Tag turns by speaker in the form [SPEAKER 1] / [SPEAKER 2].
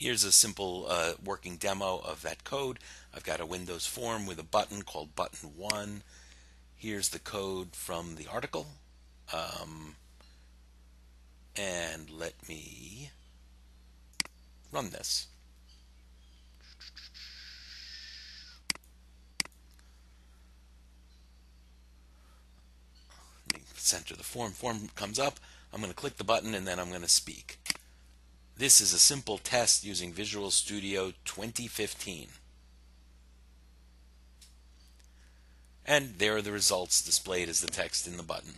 [SPEAKER 1] Here's a simple uh, working demo of that code. I've got a Windows form with a button called button 1. Here's the code from the article. Um, and let me run this. center the form. Form comes up. I'm going to click the button and then I'm going to speak. This is a simple test using Visual Studio 2015. And there are the results displayed as the text in the button.